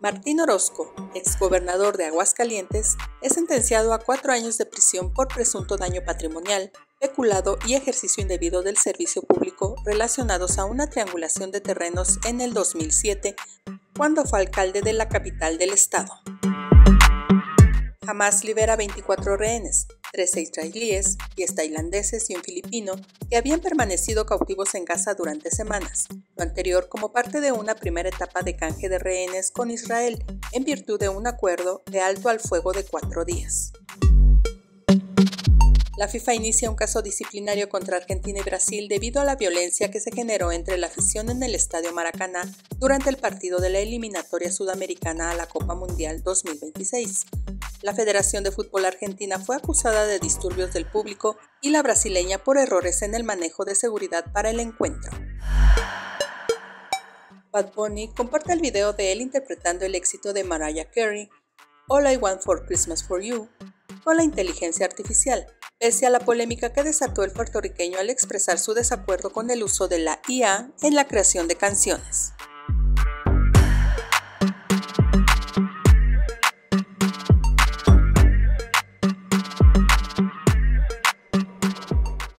Martín Orozco, exgobernador de Aguascalientes, es sentenciado a cuatro años de prisión por presunto daño patrimonial, peculado y ejercicio indebido del servicio público relacionados a una triangulación de terrenos en el 2007, cuando fue alcalde de la capital del estado. Hamas libera 24 rehenes, 13 israelíes, 10 tailandeses y un filipino, que habían permanecido cautivos en Gaza durante semanas, lo anterior como parte de una primera etapa de canje de rehenes con Israel, en virtud de un acuerdo de alto al fuego de cuatro días. La FIFA inicia un caso disciplinario contra Argentina y Brasil debido a la violencia que se generó entre la afición en el Estadio Maracaná durante el partido de la eliminatoria sudamericana a la Copa Mundial 2026. La Federación de Fútbol Argentina fue acusada de disturbios del público y la brasileña por errores en el manejo de seguridad para el encuentro. Bad Bunny comparte el video de él interpretando el éxito de Mariah Carey, All I Want for Christmas for You, con la inteligencia artificial, pese a la polémica que desató el puertorriqueño al expresar su desacuerdo con el uso de la IA en la creación de canciones.